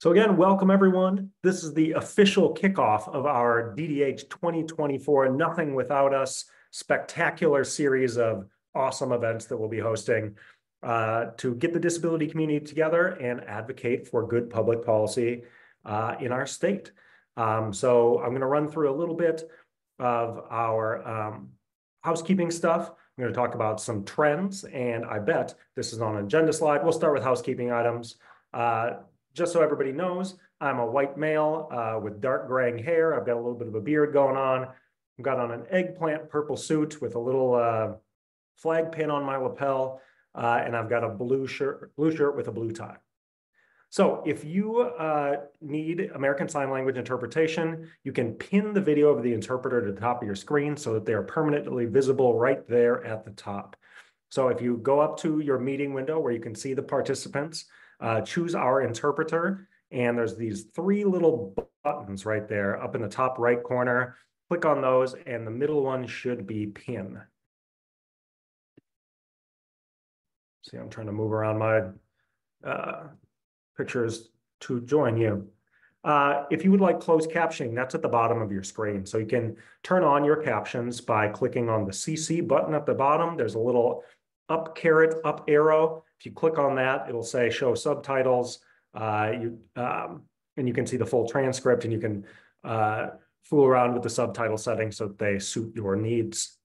So again, welcome everyone. This is the official kickoff of our DDH 2024 Nothing Without Us spectacular series of awesome events that we'll be hosting uh, to get the disability community together and advocate for good public policy uh, in our state. Um, so I'm going to run through a little bit of our um, housekeeping stuff. I'm to talk about some trends, and I bet this is on an agenda slide. We'll start with housekeeping items. Uh, just so everybody knows, I'm a white male uh, with dark graying hair. I've got a little bit of a beard going on. I've got on an eggplant purple suit with a little uh, flag pin on my lapel, uh, and I've got a blue shirt, blue shirt with a blue tie. So if you uh, need American Sign Language interpretation, you can pin the video of the interpreter to the top of your screen so that they are permanently visible right there at the top. So if you go up to your meeting window where you can see the participants, uh, choose our interpreter. And there's these three little buttons right there up in the top right corner. Click on those and the middle one should be pin. See, I'm trying to move around my uh, pictures to join you. Uh, if you would like closed captioning, that's at the bottom of your screen. So you can turn on your captions by clicking on the CC button at the bottom. There's a little up caret, up arrow. If you click on that, it'll say show subtitles. Uh, you um, and you can see the full transcript and you can uh, fool around with the subtitle settings so that they suit your needs.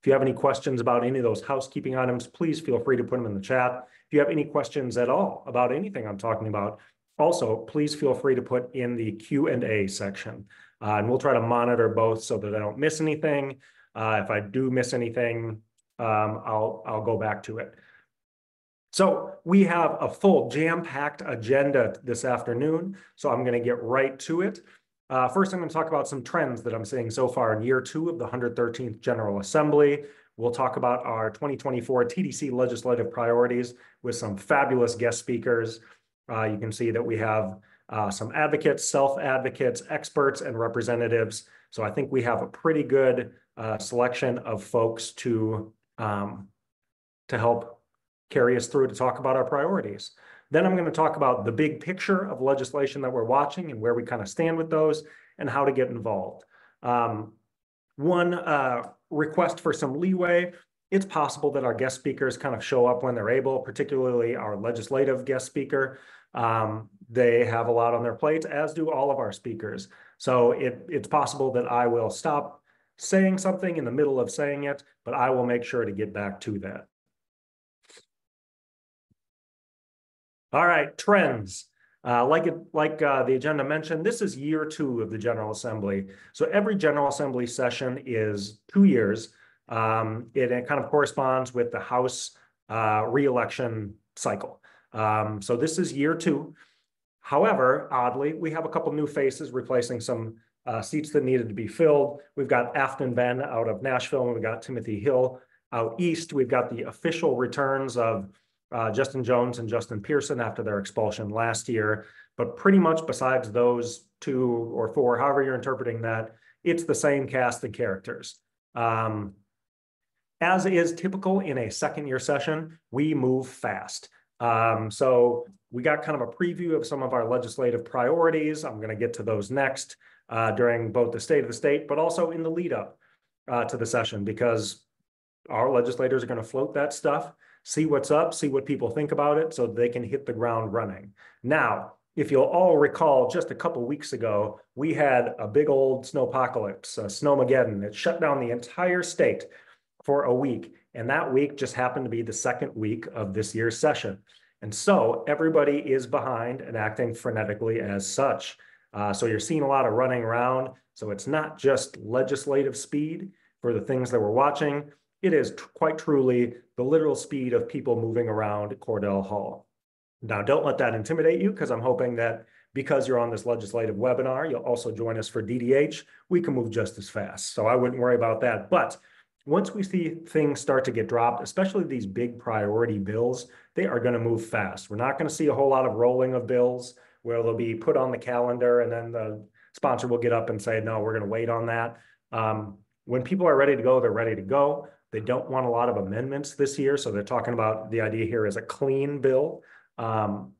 If you have any questions about any of those housekeeping items, please feel free to put them in the chat. If you have any questions at all about anything I'm talking about, also, please feel free to put in the Q&A section. Uh, and we'll try to monitor both so that I don't miss anything. Uh, if I do miss anything, um, I'll, I'll go back to it. So we have a full jam-packed agenda this afternoon, so I'm going to get right to it. Uh, first, I'm going to talk about some trends that I'm seeing so far in year two of the 113th General Assembly. We'll talk about our 2024 TDC legislative priorities with some fabulous guest speakers. Uh, you can see that we have uh, some advocates, self-advocates, experts, and representatives. So I think we have a pretty good uh, selection of folks to, um, to help carry us through to talk about our priorities. Then I'm going to talk about the big picture of legislation that we're watching and where we kind of stand with those and how to get involved. Um, one uh, request for some leeway. It's possible that our guest speakers kind of show up when they're able, particularly our legislative guest speaker. Um, they have a lot on their plates, as do all of our speakers. So it, it's possible that I will stop saying something in the middle of saying it, but I will make sure to get back to that. All right, trends. Uh, like it, like uh, the agenda mentioned, this is year two of the General Assembly. So every General Assembly session is two years. Um, it, it, kind of corresponds with the House uh, reelection cycle. Um, so this is year two. However, oddly, we have a couple new faces replacing some uh, seats that needed to be filled. We've got Aftyn Behn out of Nashville, and we've got Timothy Hill out east. We've got the official returns of uh, Justin Jones and Justin Pearson after their expulsion last year. But pretty much besides those two or four, however you're interpreting that, it's the same cast of characters. Um, as is typical in a second year session, we move fast. Um, so we got kind of a preview of some of our legislative priorities. I'm going to get to those next uh, during both the state of the state, but also in the lead up uh, to the session because our legislators are going to float that stuff see what's up, see what people think about it so they can hit the ground running. Now, if you'll all recall, just a couple weeks ago, we had a big old snowpocalypse, a snowmageddon. It shut down the entire state for a week. And that week just happened to be the second week of this year's session. And so everybody is behind and acting frenetically as such. Uh, so you're seeing a lot of running around. So it's not just legislative speed for the things that we're watching it is quite truly the literal speed of people moving around Cordell Hull. Now, don't let that intimidate you because I'm hoping that because you're on this legislative webinar, you'll also join us for DDH. We can move just as fast. So I wouldn't worry about that. But once we see things start to get dropped, especially these big priority bills, they are going to move fast. We're not going to see a whole lot of rolling of bills where they'll be put on the calendar and then the sponsor will get up and say, no, we're going to wait on that. Um, when people are ready to go, they're ready to go. They don't want a lot of amendments this year. So they're talking about the idea here is a clean bill, um,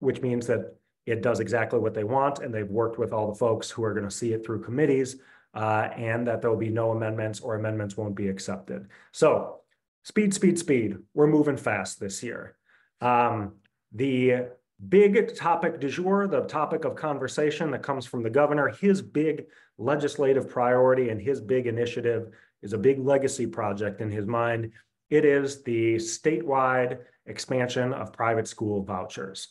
which means that it does exactly what they want, and they've worked with all the folks who are going to see it through committees, uh, and that there will be no amendments or amendments won't be accepted. So speed, speed, speed. We're moving fast this year. Um, the big topic du jour, the topic of conversation that comes from the governor, his big legislative priority and his big initiative is a big legacy project in his mind. It is the statewide expansion of private school vouchers.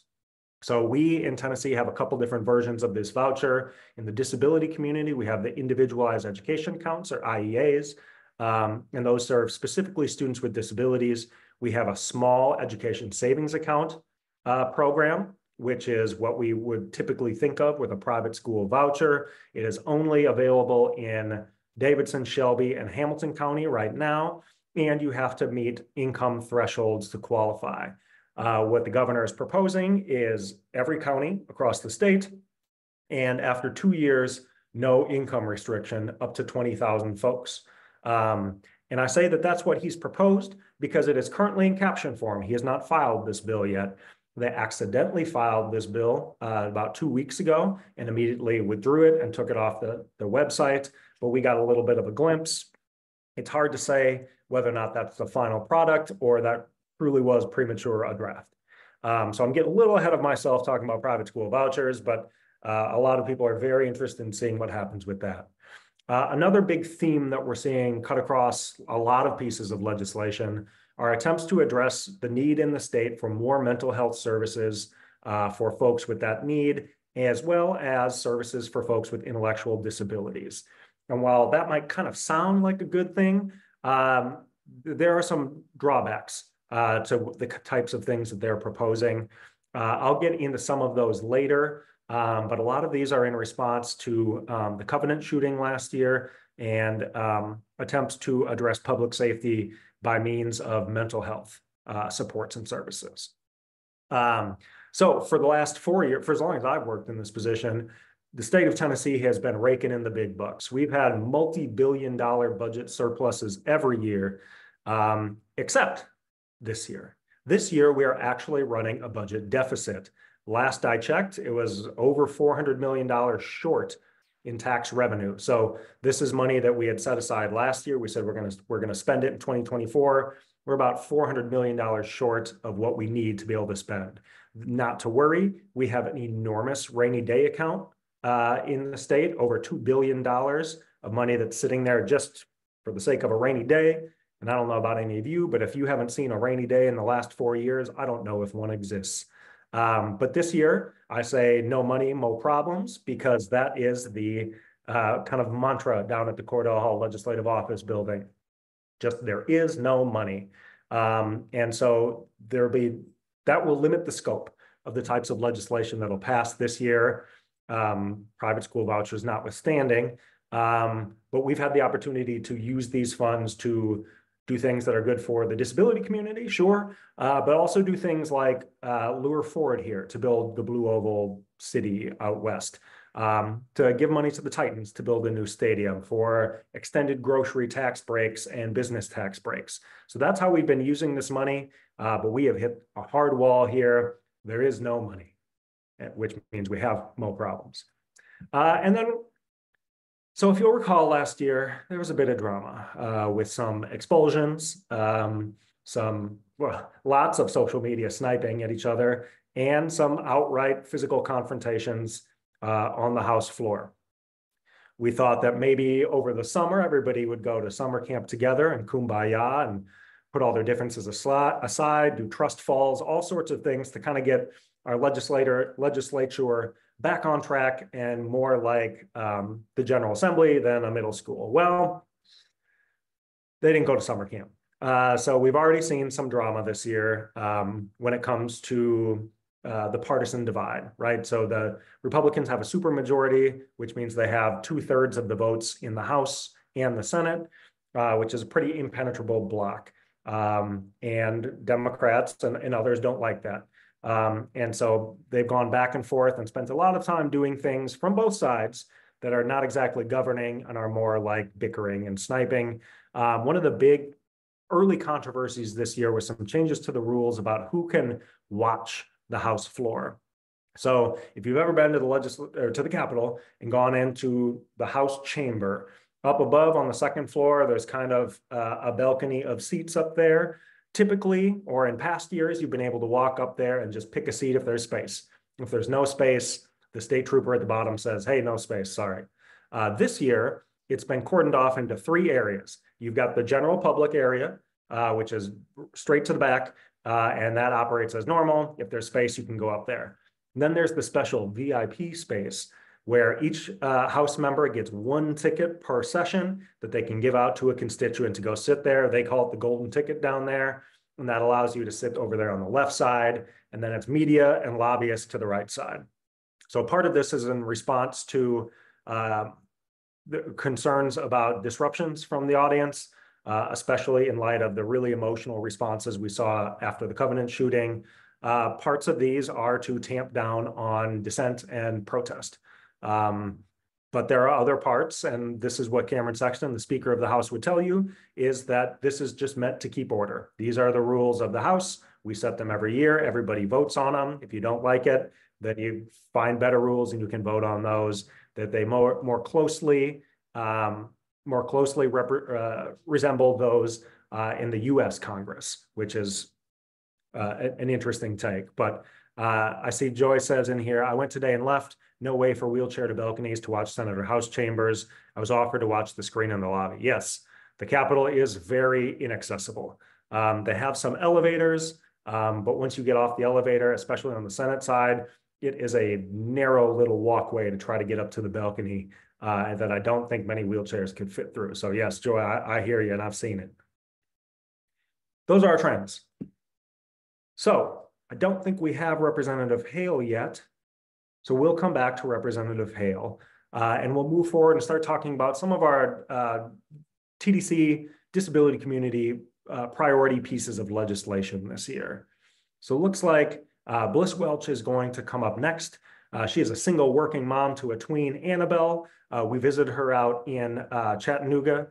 So we in Tennessee have a couple different versions of this voucher. In the disability community, we have the individualized education accounts or IEAs, um, and those serve specifically students with disabilities. We have a small education savings account uh, program, which is what we would typically think of with a private school voucher. It is only available in Davidson, Shelby, and Hamilton County right now, and you have to meet income thresholds to qualify. Uh, what the governor is proposing is every county across the state, and after two years, no income restriction up to 20,000 folks. Um, and I say that that's what he's proposed because it is currently in caption form. He has not filed this bill yet. They accidentally filed this bill uh, about two weeks ago and immediately withdrew it and took it off the, the website. But we got a little bit of a glimpse. It's hard to say whether or not that's the final product or that truly was premature a draft. Um, so I'm getting a little ahead of myself talking about private school vouchers, but uh, a lot of people are very interested in seeing what happens with that. Uh, another big theme that we're seeing cut across a lot of pieces of legislation are attempts to address the need in the state for more mental health services uh, for folks with that need, as well as services for folks with intellectual disabilities. And while that might kind of sound like a good thing, um, there are some drawbacks uh, to the types of things that they're proposing. Uh, I'll get into some of those later, um, but a lot of these are in response to um, the Covenant shooting last year and um, attempts to address public safety by means of mental health uh, supports and services. Um, so for the last four years, for as long as I've worked in this position, the state of Tennessee has been raking in the big bucks. We've had multi-billion dollar budget surpluses every year, um, except this year. This year, we are actually running a budget deficit. Last I checked, it was over $400 million short in tax revenue. So this is money that we had set aside last year. We said we're going to we're going to spend it in 2024. We're about $400 million short of what we need to be able to spend. Not to worry, we have an enormous rainy day account uh, in the state, over $2 billion of money that's sitting there just for the sake of a rainy day. And I don't know about any of you, but if you haven't seen a rainy day in the last four years, I don't know if one exists. Um, but this year, I say no money, no problems, because that is the uh, kind of mantra down at the Cordell Hull Legislative Office building. Just there is no money. Um, and so there'll be, that will limit the scope of the types of legislation that'll pass this year, um, private school vouchers notwithstanding. Um, but we've had the opportunity to use these funds to do things that are good for the disability community, sure, uh, but also do things like uh, lure Ford here to build the Blue Oval City out west, um, to give money to the Titans to build a new stadium, for extended grocery tax breaks and business tax breaks. So that's how we've been using this money, uh, but we have hit a hard wall here. There is no money, eh, which means we have more problems. Uh, and then so if you'll recall last year, there was a bit of drama uh, with some expulsions, um, some, well, lots of social media sniping at each other, and some outright physical confrontations uh, on the House floor. We thought that maybe over the summer, everybody would go to summer camp together and kumbaya and put all their differences aside, do trust falls, all sorts of things to kind of get our legislator legislature back on track and more like um, the General Assembly than a middle school. Well, they didn't go to summer camp. Uh, so we've already seen some drama this year um, when it comes to uh, the partisan divide, right? So the Republicans have a supermajority, which means they have two thirds of the votes in the House and the Senate, uh, which is a pretty impenetrable block. Um, and Democrats and, and others don't like that. Um, and so they've gone back and forth and spent a lot of time doing things from both sides that are not exactly governing and are more like bickering and sniping. Um, one of the big early controversies this year was some changes to the rules about who can watch the House floor. So if you've ever been to the legisl or to the Capitol and gone into the House chamber, up above on the second floor, there's kind of uh, a balcony of seats up there. Typically, or in past years, you've been able to walk up there and just pick a seat if there's space. If there's no space, the state trooper at the bottom says, hey, no space, sorry. Uh, this year, it's been cordoned off into three areas. You've got the general public area, uh, which is straight to the back, uh, and that operates as normal. If there's space, you can go up there. And then there's the special VIP space, where each uh, House member gets one ticket per session that they can give out to a constituent to go sit there. They call it the golden ticket down there. And that allows you to sit over there on the left side. And then it's media and lobbyists to the right side. So part of this is in response to uh, the concerns about disruptions from the audience, uh, especially in light of the really emotional responses we saw after the Covenant shooting. Uh, parts of these are to tamp down on dissent and protest. Um, but there are other parts, and this is what Cameron Sexton, the Speaker of the House, would tell you, is that this is just meant to keep order. These are the rules of the House. We set them every year. Everybody votes on them. If you don't like it, then you find better rules and you can vote on those that they more more closely um, more closely uh, resemble those uh, in the U.S. Congress, which is uh, an interesting take. But uh, I see Joy says in here, I went today and left. No way for wheelchair to balconies to watch Senator House chambers. I was offered to watch the screen in the lobby. Yes, the Capitol is very inaccessible. Um, they have some elevators, um, but once you get off the elevator, especially on the Senate side, it is a narrow little walkway to try to get up to the balcony uh, that I don't think many wheelchairs could fit through. So yes, Joy, I, I hear you and I've seen it. Those are our trends. So I don't think we have Representative Hale yet. So we'll come back to Representative Hale uh, and we'll move forward and start talking about some of our uh, TDC disability community uh, priority pieces of legislation this year. So it looks like uh, Bliss Welch is going to come up next. Uh, she is a single working mom to a tween, Annabelle. Uh, we visited her out in Chattanooga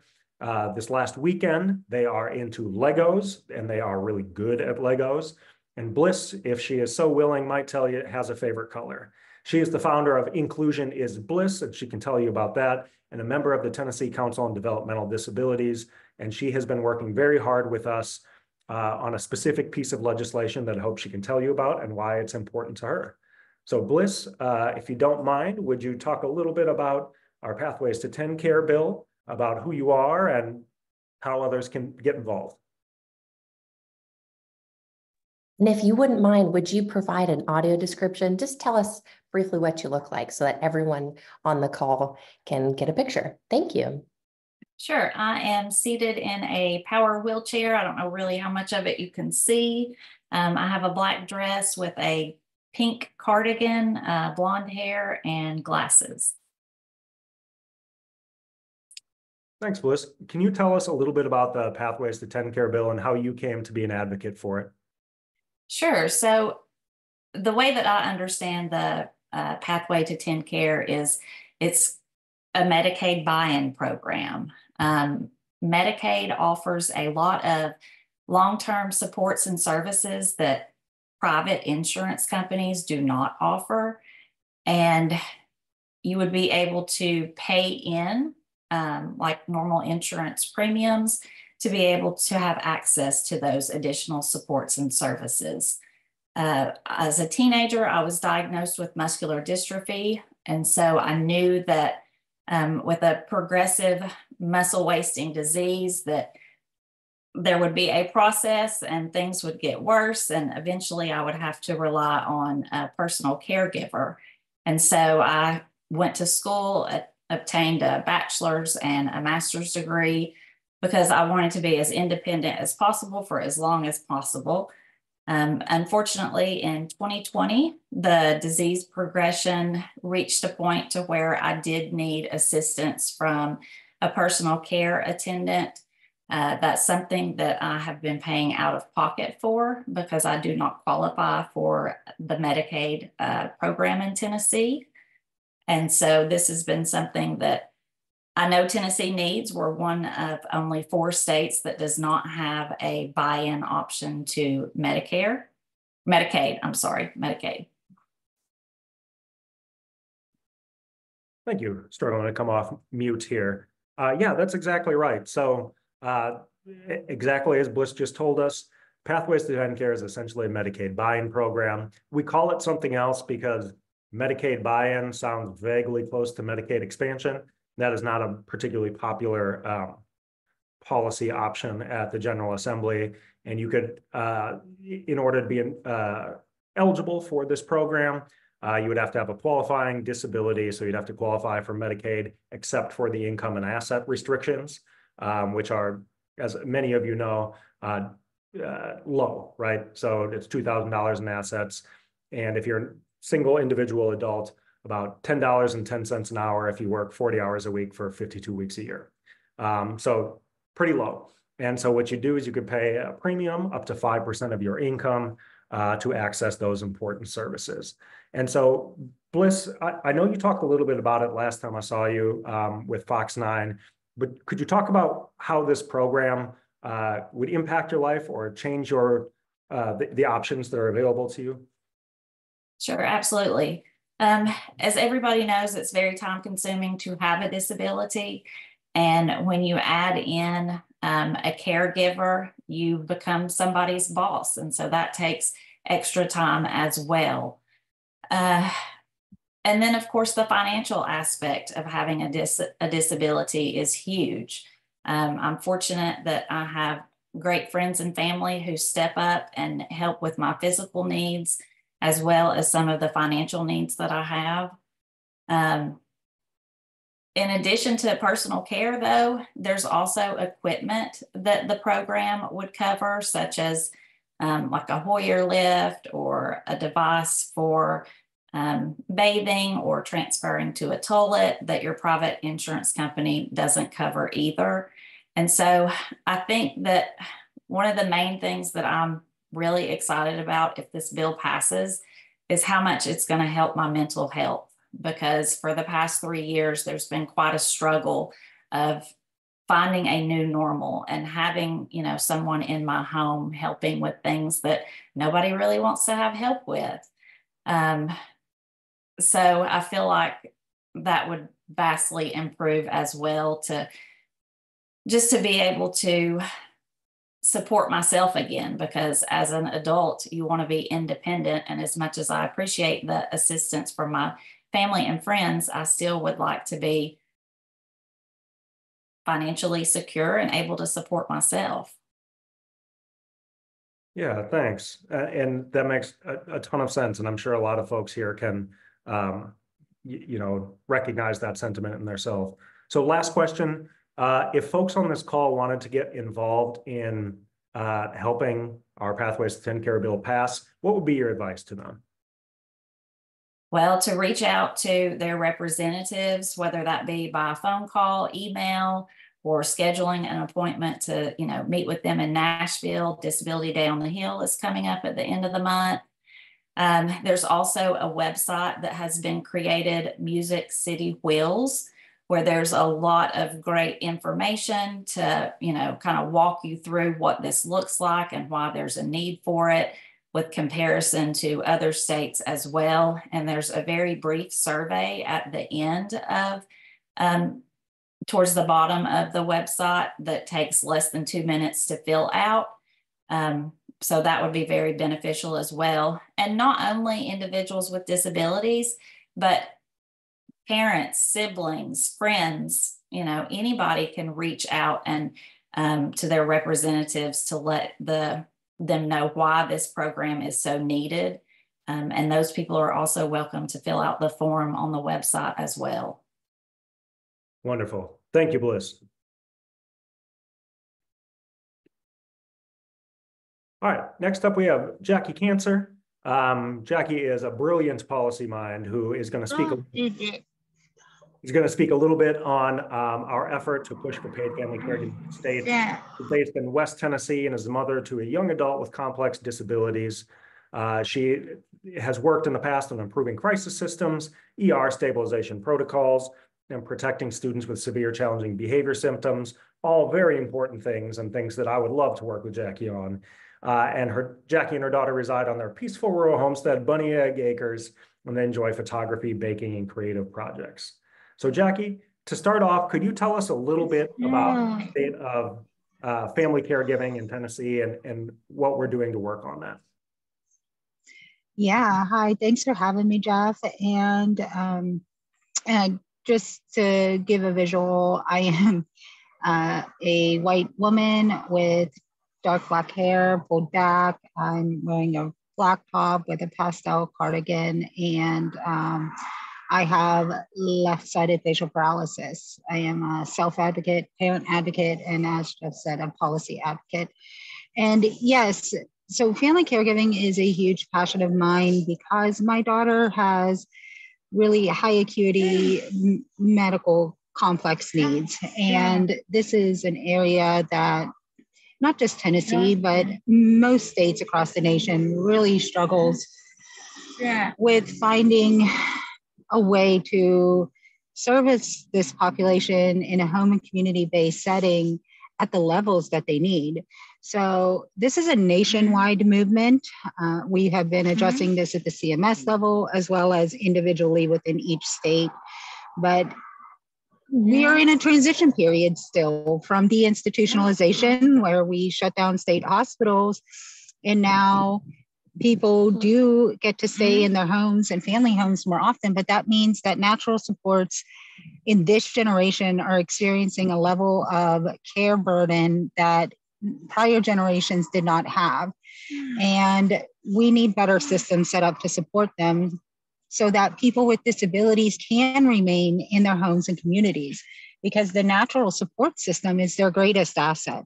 this last weekend. They are into Legos and they are really good at Legos. And Bliss, if she is so willing, might tell you it has a favorite color. She is the founder of Inclusion is Bliss, and she can tell you about that, and a member of the Tennessee Council on Developmental Disabilities. And she has been working very hard with us uh, on a specific piece of legislation that I hope she can tell you about and why it's important to her. So Bliss, uh, if you don't mind, would you talk a little bit about our Pathways to TennCare bill, about who you are and how others can get involved? And if you wouldn't mind, would you provide an audio description? Just tell us briefly what you look like so that everyone on the call can get a picture. Thank you. Sure. I am seated in a power wheelchair. I don't know really how much of it you can see. Um, I have a black dress with a pink cardigan, uh, blonde hair, and glasses. Thanks, Bliss. Can you tell us a little bit about the Pathways to TennCare bill and how you came to be an advocate for it? Sure. So the way that I understand the uh, Pathway to TennCare is it's a Medicaid buy-in program. Um, Medicaid offers a lot of long-term supports and services that private insurance companies do not offer. And you would be able to pay in um, like normal insurance premiums to be able to have access to those additional supports and services. Uh, as a teenager, I was diagnosed with muscular dystrophy. And so I knew that um, with a progressive muscle wasting disease that there would be a process and things would get worse and eventually i would have to rely on a personal caregiver and so i went to school obtained a bachelor's and a master's degree because i wanted to be as independent as possible for as long as possible um, unfortunately, in 2020, the disease progression reached a point to where I did need assistance from a personal care attendant. Uh, that's something that I have been paying out of pocket for because I do not qualify for the Medicaid uh, program in Tennessee. And so this has been something that I know Tennessee needs. We're one of only four states that does not have a buy-in option to Medicare, Medicaid, I'm sorry, Medicaid. Thank you. Struggling to come off mute here. Uh, yeah, that's exactly right. So, uh, exactly as Bliss just told us, Pathways to Care is essentially a Medicaid buy-in program. We call it something else because Medicaid buy-in sounds vaguely close to Medicaid expansion. That is not a particularly popular, um, policy option at the General Assembly. And you could, uh, in order to be, uh, eligible for this program, uh, you would have to have a qualifying disability, so you'd have to qualify for Medicaid, except for the income and asset restrictions, um, which are, as many of you know, uh, uh, low, right? So it's two thousand dollars in assets. And if you're a single individual adult, about ten dollars and ten cents an hour if you work forty hours a week for fifty-two weeks a year. Um, so pretty low. And so what you do is you could pay a premium up to five percent of your income uh, to access those important services. And so Bliss, I, I know you talked a little bit about it last time I saw you um, with Fox Nine, but could you talk about how this program uh, would impact your life or change your uh, the, the options that are available to you? Sure, absolutely. Um, as everybody knows, it's very time consuming to have a disability. And when you add in um, a caregiver, you become somebody's boss. And so that takes extra time as well. Uh, and then, of course, the financial aspect of having a, dis- a disability is huge. Um, I'm fortunate that I have great friends and family who step up and help with my physical needs as well as some of the financial needs that I have. Um, in addition to personal care, though, there's also equipment that the program would cover, such as um, like a Hoyer lift or a device for um, bathing or transferring to a toilet that your private insurance company doesn't cover either. And so I think that one of the main things that I'm really excited about if this bill passes is how much it's going to help my mental health. Because for the past three years there's been quite a struggle of finding a new normal and having you know someone in my home helping with things that nobody really wants to have help with. Um, so i feel like that would vastly improve as well to just to be able to support myself again because as an adult you want to be independent and as much as i appreciate the assistance from my family and friends i still would like to be financially secure and able to support myself Yeah, thanks. Uh, and that makes a, a ton of sense. And I'm sure a lot of folks here can, um, y- you know, recognize that sentiment in themselves. So last question, uh, if folks on this call wanted to get involved in, uh, helping our Pathways to TennCare bill pass, what would be your advice to them? Well, to reach out to their representatives, whether that be by phone call, email, or scheduling an appointment to, you know, meet with them in Nashville. Disability Day on the Hill is coming up at the end of the month. Um, there's also a website that has been created, Music City Wheels, where there's a lot of great information to, you know, kind of walk you through what this looks like and why there's a need for it with comparison to other states as well. And there's a very brief survey at the end of, um, towards the bottom of the website that takes less than two minutes to fill out. Um, so that would be very beneficial as well. And not only individuals with disabilities, but parents, siblings, friends, you know, anybody can reach out and um, to their representatives to let the them know why this program is so needed. Um, and those people are also welcome to fill out the form on the website as well. Wonderful. Thank you, Bliss. All right, next up we have Jackie Kancir. Um, Jackie is a brilliant policy mind who is going to speak. Oh, did it. He's going to speak a little bit on um, our effort to push for paid family care in the state. Yeah. He's based in West Tennessee and is the mother to a young adult with complex disabilities. Uh, she has worked in the past on improving crisis systems, ER stabilization protocols, and protecting students with severe challenging behavior symptoms. All very important things and things that I would love to work with Jackie on. Uh, and her Jackie and her daughter reside on their peaceful rural homestead, Bunny Egg Acres, and they enjoy photography, baking, and creative projects. So Jackie, to start off, could you tell us a little bit about the state of uh, family caregiving in Tennessee and, and what we're doing to work on that? Yeah, hi, thanks for having me, Jeff. And, um, and just to give a visual, I am uh, a white woman with dark black hair pulled back. I'm wearing a black top with a pastel cardigan and um, I have left-sided facial paralysis. I am a self-advocate, parent advocate, and as Jeff said, a policy advocate. And yes, so family caregiving is a huge passion of mine because my daughter has really high acuity medical complex needs. And this is an area that not just Tennessee, but most states across the nation really struggles with finding a way to service this population in a home and community based setting at the levels that they need. So, this is a nationwide movement. Uh, we have been mm-hmm. addressing this at the CMS level as well as individually within each state. But we are in a transition period still from deinstitutionalization, where we shut down state hospitals, and now people mm-hmm. do get to stay mm-hmm. in their homes and family homes more often, but that means that natural supports in this generation are experiencing a level of care burden that prior generations did not have. Mm. And we need better systems set up to support them so that people with disabilities can remain in their homes and communities because the natural support system is their greatest asset.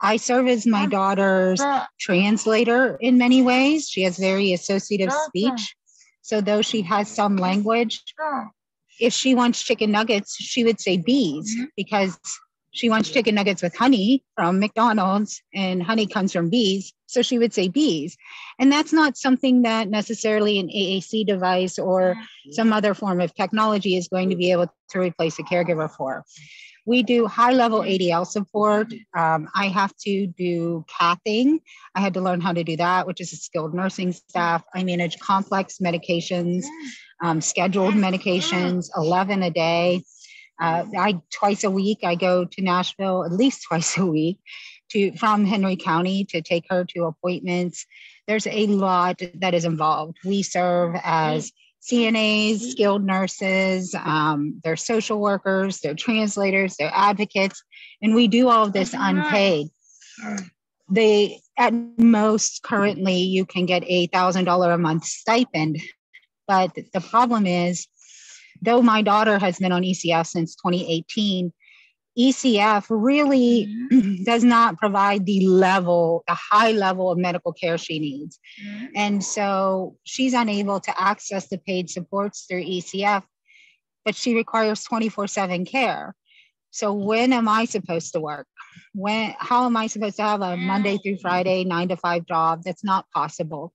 I serve as my daughter's translator in many ways. She has very associative speech. So, though she has some language, if she wants chicken nuggets, she would say bees mm-hmm. because she wants chicken nuggets with honey from McDonald's, and honey comes from bees. So she would say bees. And that's not something that necessarily an AAC device or some other form of technology is going to be able to replace a caregiver for. We do high level ADL support. Um, I have to do cathing. I had to learn how to do that, which is a skilled nursing staff. I manage complex medications, um, scheduled medications, 11 a day. Uh, I twice a week I go to Nashville at least twice a week to from Henry County to take her to appointments. There's a lot that is involved. We serve as CNAs, skilled nurses, um, they're social workers, they're translators, they're advocates, and we do all of this unpaid. They at most currently you can get a thousand dollar a month stipend, but the problem is, though my daughter has been on ECF since 2018, ECF really mm-hmm. does not provide the level, the high level of medical care she needs. Mm-hmm. And so she's unable to access the paid supports through ECF, but she requires 24 7 care. So when am I supposed to work? When how am I supposed to have a Monday through Friday, nine to five job? That's not possible.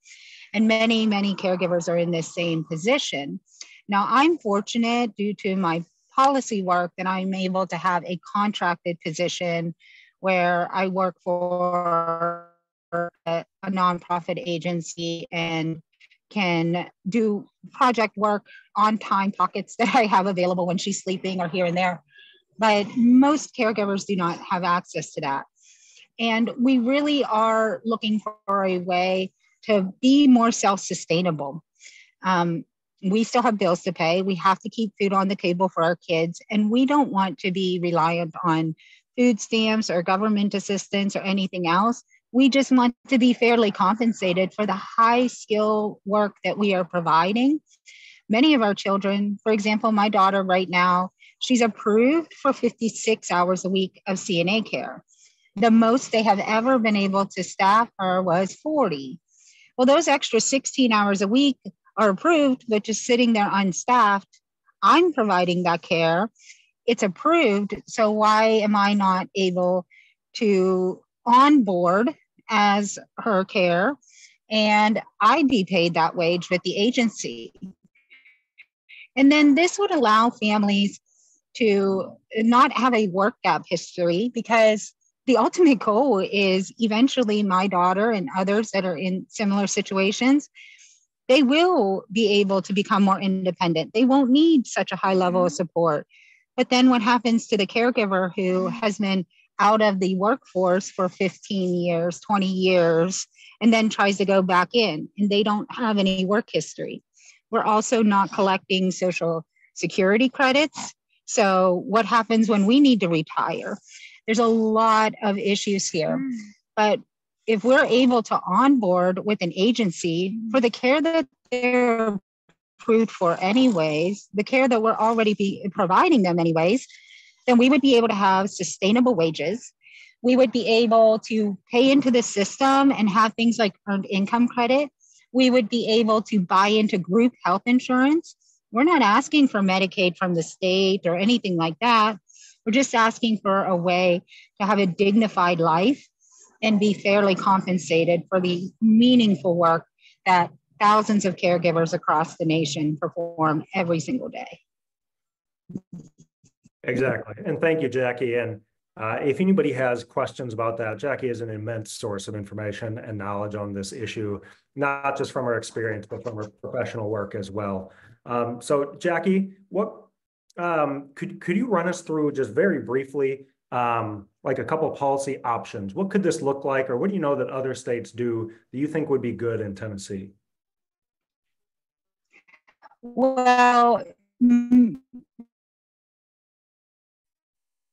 And many, many caregivers are in this same position. Now, I'm fortunate due to my policy work, then I'm able to have a contracted position where I work for a, a nonprofit agency and can do project work on time pockets that I have available when she's sleeping or here and there. But most caregivers do not have access to that. And we really are looking for a way to be more self sustainable. Um, we still have bills to pay. We have to keep food on the table for our kids. And we don't want to be reliant on food stamps or government assistance or anything else. We just want to be fairly compensated for the high skill work that we are providing. Many of our children, for example, my daughter right now, she's approved for 56 hours a week of CNA care. The most they have ever been able to staff her was 40. Well, those extra 16 hours a week are approved, but just sitting there unstaffed, I'm providing that care. It's approved. So why am I not able to onboard as her care and I'd be paid that wage with the agency? And then this would allow families to not have a work gap history because the ultimate goal is eventually my daughter and others that are in similar situations they will be able to become more independent. They won't need such a high level of mm. support. But then what happens to the caregiver who has been out of the workforce for 15 years, 20 years, and then tries to go back in and they don't have any work history? We're also not collecting social security credits. So, what happens when we need to retire? There's a lot of issues here. Mm. But if we're able to onboard with an agency for the care that they're approved for anyways, the care that we're already be providing them anyways, then we would be able to have sustainable wages. We would be able to pay into the system and have things like earned income credit. We would be able to buy into group health insurance. We're not asking for Medicaid from the state or anything like that. We're just asking for a way to have a dignified life and be fairly compensated for the meaningful work that thousands of caregivers across the nation perform every single day. Exactly. And thank you, Jackie. And uh, if anybody has questions about that, Jackie is an immense source of information and knowledge on this issue, not just from her experience, but from her professional work as well. Um, so, Jackie, what um, could could you run us through just very briefly um, like a couple policy options. What could this look like, or what do you know that other states do that you think would be good in Tennessee? Well, mm,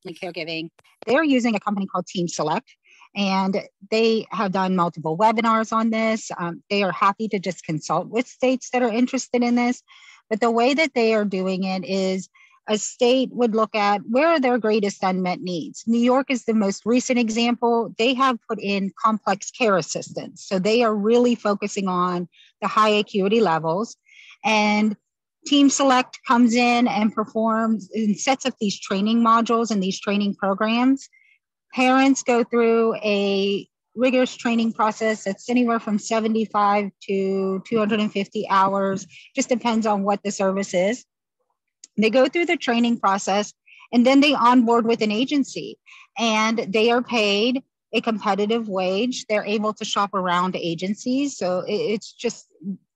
caregiving, they're using a company called Team Select, and they have done multiple webinars on this. Um, they are happy to just consult with states that are interested in this. But the way that they are doing it is a state would look at where are their greatest unmet needs. New York is the most recent example. They have put in complex care assistance. So they are really focusing on the high acuity levels. And Team Select comes in and performs and sets up these training modules and these training programs. Parents go through a rigorous training process that's anywhere from 75 to 250 hours, just depends on what the service is. They go through the training process and then they onboard with an agency and they are paid a competitive wage. They're able to shop around agencies. So it's just,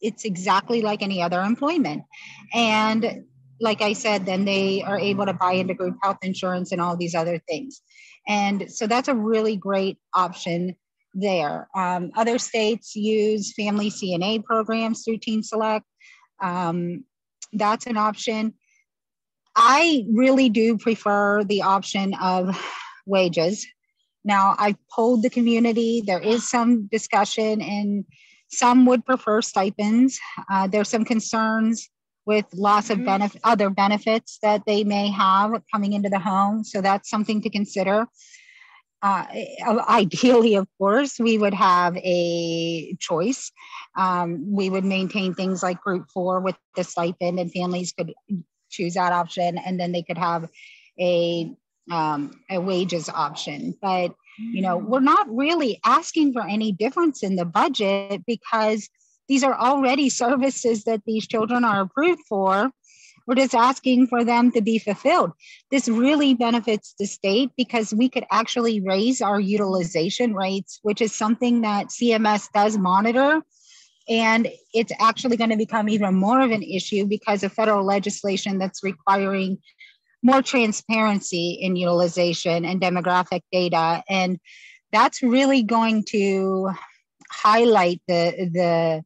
it's exactly like any other employment. And like I said, then they are able to buy into group health insurance and all these other things. And so that's a really great option there. Um, other states use family CNA programs through Team Select. Um, that's an option. I really do prefer the option of wages. Now, I've polled the community. There is some discussion, and some would prefer stipends. Uh, there's some concerns with loss of benefit, other benefits that they may have coming into the home. So that's something to consider. Uh, ideally, of course, we would have a choice. Um, we would maintain things like Group Four with the stipend, and families could choose that option, and then they could have a um, a wages option. But you know, we're not really asking for any difference in the budget because these are already services that these children are approved for. We're just asking for them to be fulfilled. This really benefits the state because we could actually raise our utilization rates, which is something that CMS does monitor and it's actually going to become even more of an issue because of federal legislation that's requiring more transparency in utilization and demographic data. And that's really going to highlight the, the,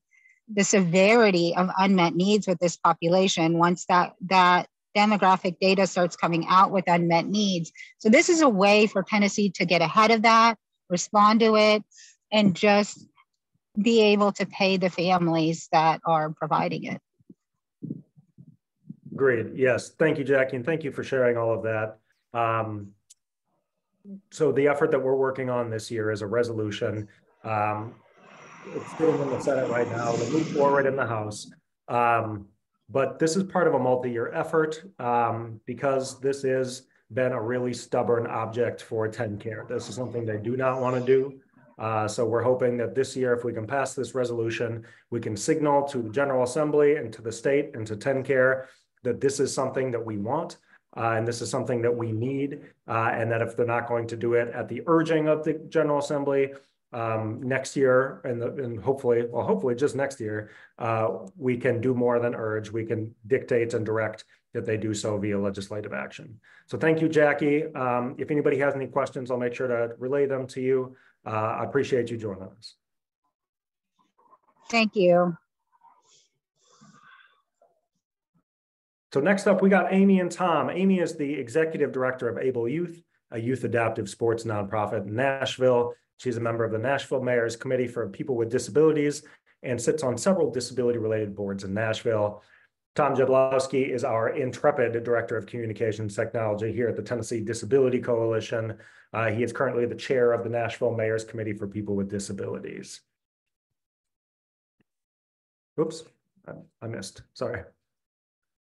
the severity of unmet needs with this population once that, that demographic data starts coming out with unmet needs. So this is a way for Tennessee to get ahead of that, respond to it, and just be able to pay the families that are providing it. Great. Yes. Thank you, Jackie. And thank you for sharing all of that. Um, so the effort that we're working on this year is a resolution. Um, it's sitting in the Senate right now. We'll move forward in the House. Um, but this is part of a multi-year effort um, because this has been a really stubborn object for TennCare. This is something they do not want to do. Uh, so we're hoping that this year, if we can pass this resolution, we can signal to the General Assembly and to the state and to TennCare that this is something that we want. Uh, and this is something that we need, uh, and that if they're not going to do it at the urging of the General Assembly, um, next year and, the, and hopefully, well, hopefully just next year, uh, we can do more than urge. We can dictate and direct that they do so via legislative action. So thank you, Jackie. Um, if anybody has any questions, I'll make sure to relay them to you. Uh, I appreciate you joining us. Thank you. So next up, we got Amy and Tom. Amy is the executive director of Able Youth, a youth adaptive sports nonprofit in Nashville. She's a member of the Nashville Mayor's Committee for People with Disabilities and sits on several disability-related boards in Nashville. Tom Jedlowski is our intrepid Director of Communications Technology here at the Tennessee Disability Coalition. Uh, he is currently the chair of the Nashville Mayor's Committee for People with Disabilities. Oops, I, I missed, sorry.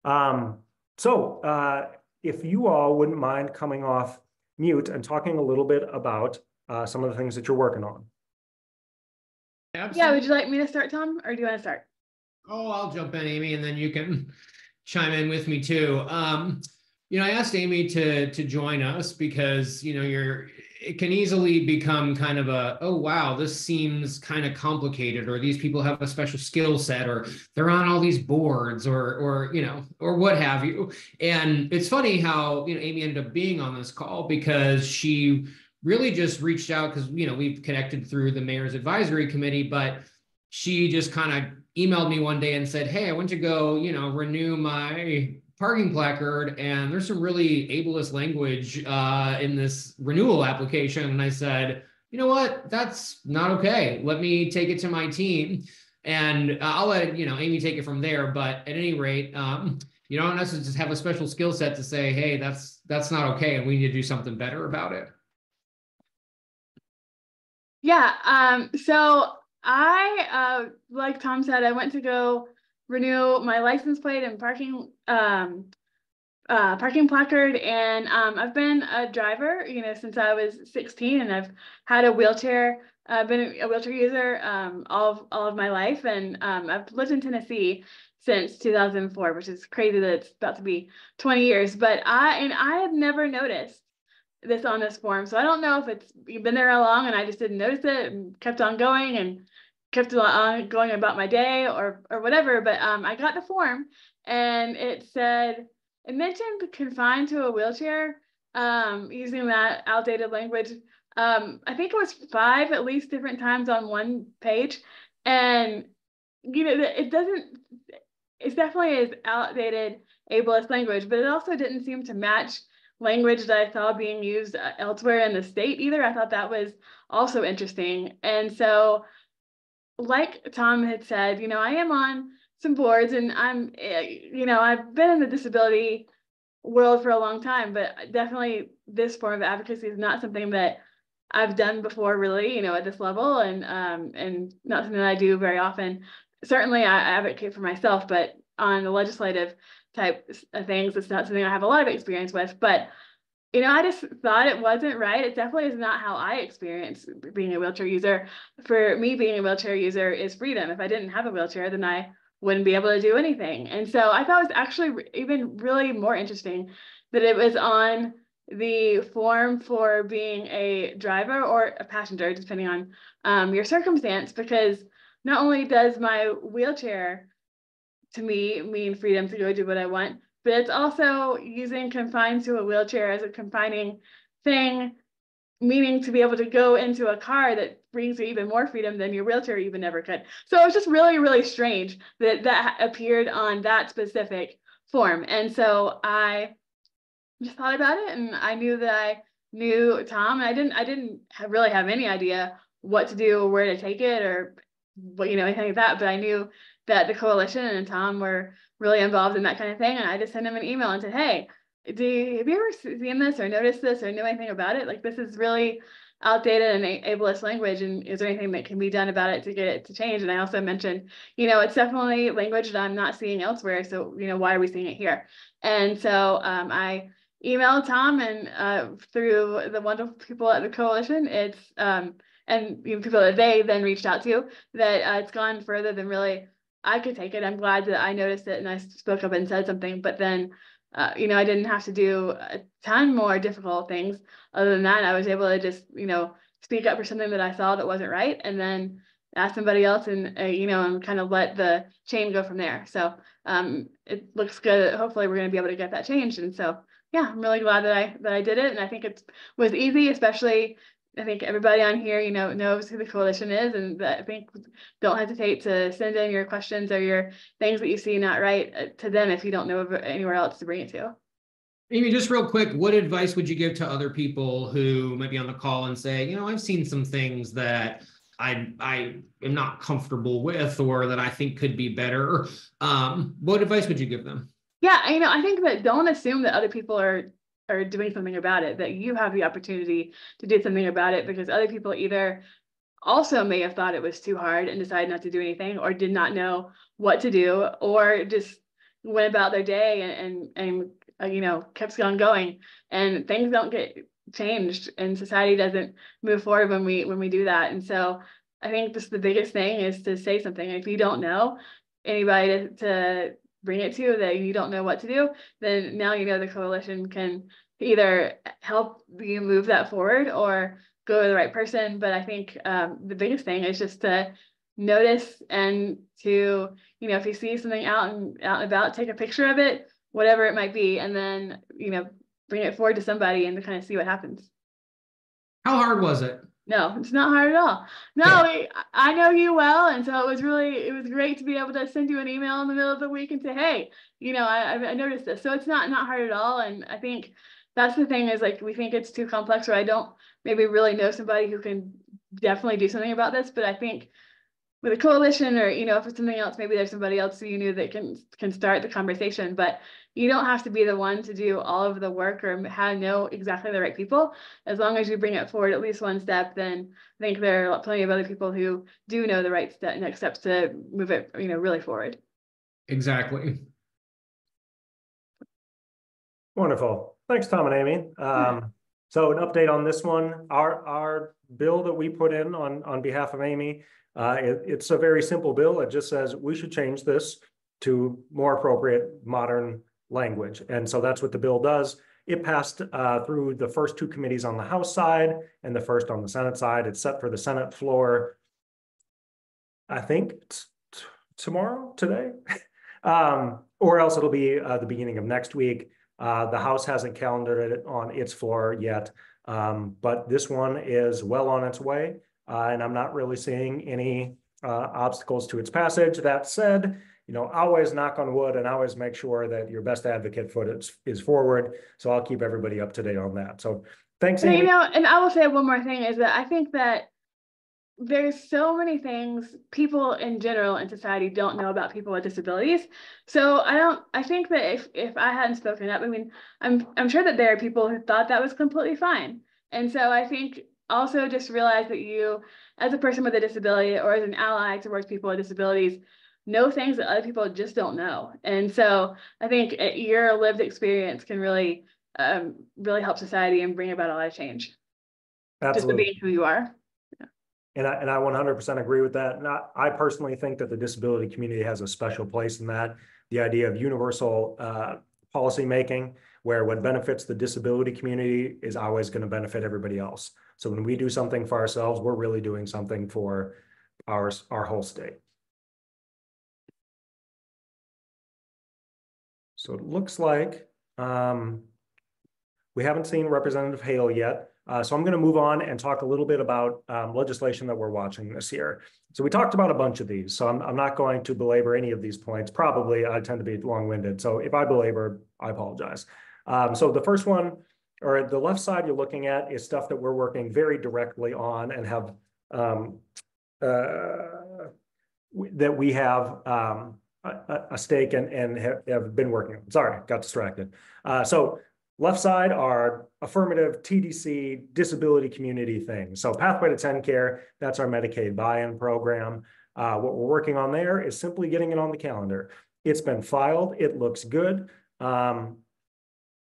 Um, so uh, if you all wouldn't mind coming off mute and talking a little bit about uh, some of the things that you're working on. Yeah, would you like me to start, Tom, or do you want to start? Oh, I'll jump in, Amy, and then you can chime in with me too. Um, you know, I asked Amy to to join us because you know you're it can easily become kind of a oh wow this seems kind of complicated or these people have a special skill set or they're on all these boards or or you know or what have you and it's funny how you know amy ended up being on this call because she really just reached out because you know we've connected through the mayor's advisory committee but she just kind of emailed me one day and said hey i went to go you know renew my parking placard and there's some really ableist language uh, in this renewal application. And I said, you know what, that's not okay. Let me take it to my team and I'll let, you know, Amy take it from there. But at any rate, um, you don't necessarily just have a special skill set to say, hey, that's, that's not okay. And we need to do something better about it. Yeah. Um, so I, uh, like Tom said, I went to go renew my license plate and parking um, uh, parking placard. And um, I've been a driver, you know, since I was 16, and I've had a wheelchair. I've been a wheelchair user um, all of all of my life, and um, I've lived in Tennessee since 2004, which is crazy that it's about to be 20 years. But I and I had never noticed this on this form, so I don't know if it's been there long and I just didn't notice it and kept on going and kept on going about my day or or whatever. But um, I got the form and it said it mentioned confined to a wheelchair um, using that outdated language. Um, I think it was five at least different times on one page, and you know it doesn't. It's definitely is outdated ableist language, but it also didn't seem to match language that I saw being used uh, elsewhere in the state either. I thought that was also interesting, and so like Tom had said, you know, I am on some boards and I'm, eh, you know, I've been in the disability world for a long time, but definitely this form of advocacy is not something that I've done before really, you know, at this level and, um, and not something that I do very often. Certainly I advocate for myself, but on the legislative type of things, it's not something I have a lot of experience with, but you know, I just thought it wasn't right. It definitely is not how I experience being a wheelchair user. For me, being a wheelchair user is freedom. If I didn't have a wheelchair, then I wouldn't be able to do anything. And so I thought it was actually even really more interesting that it was on the form for being a driver or a passenger, depending on um, your circumstance, because not only does my wheelchair to me mean freedom to go do what I want, but it's also using confined to a wheelchair as a confining thing, meaning to be able to go into a car that brings you even more freedom than your wheelchair even ever could. So it was just really, really strange that that appeared on that specific form. And so I just thought about it and I knew that I knew Tom. And I didn't, I didn't have really have any idea what to do or where to take it or what, you know, anything like that. But I knew that the coalition and Tom were really involved in that kind of thing. And I just sent him an email and said, hey, do you, have you ever seen this or noticed this or know anything about it? Like this is really outdated and ableist language and is there anything that can be done about it to get it to change and i also mentioned you know it's definitely language that i'm not seeing elsewhere so you know why are we seeing it here and so um, i emailed tom and uh, through the wonderful people at the coalition it's um, and you know, people that they then reached out to that uh, it's gone further than really I could take it. I'm glad that I noticed it and I spoke up and said something, but then, uh, you know, I didn't have to do a ton more difficult things. Other than that, I was able to just, you know, speak up for something that I saw that wasn't right, and then ask somebody else and, uh, you know, and kind of let the chain go from there. So, um, it looks good. Hopefully, we're gonna be able to get that changed. And so, yeah, I'm really glad that I, that I did it. And I think it was easy, especially I think everybody on here, you know, knows who the coalition is, and I think don't hesitate to send in your questions or your things that you see not right uh, to them if you don't know of anywhere else to bring it to. Amy, just real quick, what advice would you give to other people who might be on the call and say, you know, I've seen some things that I I am not comfortable with or that I think could be better. Um, what advice would you give them? Yeah, you know, I think that don't assume that other people are are doing something about it, that you have the opportunity to do something about it because other people either also may have thought it was too hard and decided not to do anything or did not know what to do or just went about their day and and, and uh, you know kept on going. And things don't get changed and society doesn't move forward when we when we do that. And so i think this the biggest thing is to say something. If you don't know anybody to, to bring it to that you don't know what to do, then now you know the coalition can either help you move that forward or go to the right person. But I think um, the biggest thing is just to notice and to, you know, if you see something out and out and about, take a picture of it, whatever it might be, and then, you know, bring it forward to somebody and to kind of see what happens. How hard was it? No, it's not hard at all. No, I- I know you well, and so it was really it was great to be able to send you an email in the middle of the week and say, hey, you know, I I noticed this. So it's not not hard at all, and I think that's the thing is like we think it's too complex, or I don't maybe really know somebody who can definitely do something about this, but I think with a coalition or you know if it's something else maybe there's somebody else who you knew that can can start the conversation but you don't have to be the one to do all of the work or have know exactly the right people as long as you bring it forward at least one step then i think there are plenty of other people who do know the right step next steps to move it you know really forward Exactly. Wonderful. Thanks, Tom and Amy. Um, so an update on this one, our, our bill that we put in on, on behalf of Amy, uh, it, it's a very simple bill. It just says we should change this to more appropriate modern language. And so that's what the bill does. It passed uh, through the first two committees on the House side and the first on the Senate side. It's set for the Senate floor. I think tomorrow, today, um, or else it'll be uh, the beginning of next week. Uh, the House hasn't calendared it on its floor yet, um, but this one is well on its way. Uh, and I'm not really seeing any uh, obstacles to its passage. That said, you know, always knock on wood and always make sure that your best advocate foot is, is forward. So I'll keep everybody up to date on that. So thanks. And, you know and i will say one more thing is that i think that there's so many things people in general in society don't know about people with disabilities so i don't i think that if if i hadn't spoken up i mean i'm i'm sure that there are people who thought that was completely fine and so i think also just realize that you as a person with a disability or as an ally towards people with disabilities know things that other people just don't know and so i think uh, your lived experience can really um, really help society and bring about a lot of change just Absolutely. being who you are Yeah. And I, and I one hundred percent agree with that. And I, I personally think that the disability community has a special place in that. The idea of universal, uh, policymaking, where what benefits the disability community is always going to benefit everybody else. So when we do something for ourselves, we're really doing something for our, our whole state. So it looks like, um, we haven't seen Representative Hale yet. Uh, so I'm going to move on and talk a little bit about um, legislation that we're watching this year. So we talked about a bunch of these, so I'm, I'm not going to belabor any of these points. Probably I tend to be long-winded, so if I belabor, I apologize. Um, so the first one, or the left side you're looking at is stuff that we're working very directly on and have um, uh, that we have um, a, stake and, and have, have been working on. Sorry, got distracted. Uh, so Left side are affirmative TDC disability community things. So Pathway to TennCare, that's our Medicaid buy-in program. Uh, what we're working on there is simply getting it on the calendar. It's been filed, it looks good. Um,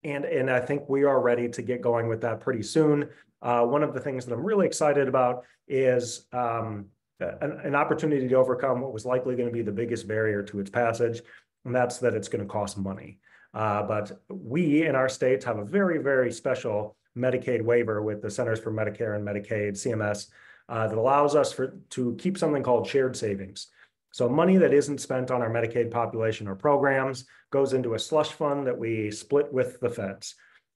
and, and I think we are ready to get going with that pretty soon. Uh, one of the things that I'm really excited about is um, an, an opportunity to overcome what was likely going to be the biggest barrier to its passage, and that's that it's going to cost money. Uh, but we in our states have a very, very special Medicaid waiver with the Centers for Medicare and Medicaid, CMS, uh, that allows us for, to keep something called shared savings. So money that isn't spent on our Medicaid population or programs goes into a slush fund that we split with the feds.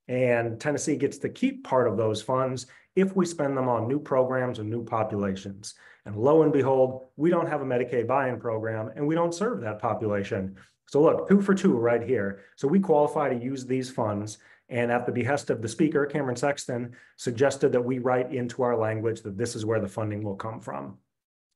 And Tennessee gets to keep part of those funds if we spend them on new programs and new populations. And lo and behold, we don't have a Medicaid buy-in program and we don't serve that population. So look, two for two right here. So we qualify to use these funds. And at the behest of the speaker, Cameron Sexton, suggested that we write into our language that this is where the funding will come from.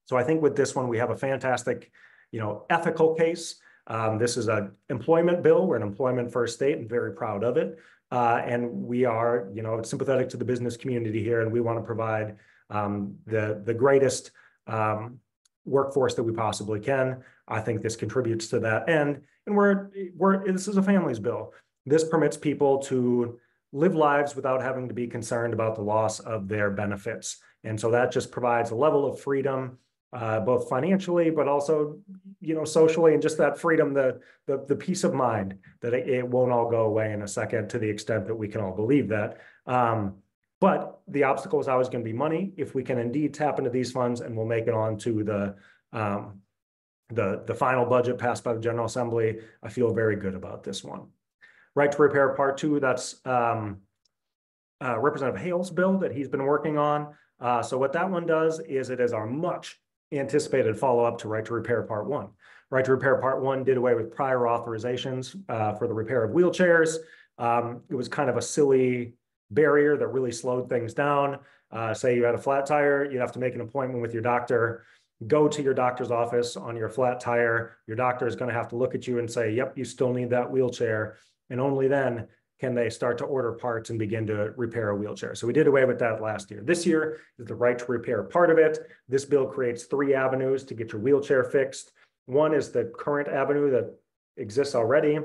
So I think with this one, we have a fantastic, you know, ethical case. Um, this is an employment bill. We're an employment first state and very proud of it. Uh, and we are, you know, sympathetic to the business community here, and we want to provide um, the the greatest um, workforce that we possibly can. I think this contributes to that end. And we're we're this is a family's bill. This permits people to live lives without having to be concerned about the loss of their benefits. And so that just provides a level of freedom uh, both financially, but also, you know, socially, and just that freedom, the the, the peace of mind that it, it, won't all go away in a second, to the extent that we can all believe that. Um, but the obstacle is always going to be money. If we can indeed tap into these funds, and we'll make it on to the um, the the final budget passed by the General Assembly, I feel very good about this one. Right to repair part two. That's um, uh, Representative Hale's bill that he's been working on. Uh, so what that one does is it is our much anticipated follow-up to right to repair part one. Right to repair part one did away with prior authorizations uh, for the repair of wheelchairs. Um, it was kind of a silly barrier that really slowed things down. Uh, say you had a flat tire, you have to make an appointment with your doctor, go to your doctor's office on your flat tire. Your doctor is going to have to look at you and say, yep, you still need that wheelchair. And only then can they start to order parts and begin to repair a wheelchair. So we did away with that last year. This year is the right to repair part of it. This bill creates three avenues to get your wheelchair fixed. One is the current avenue that exists already.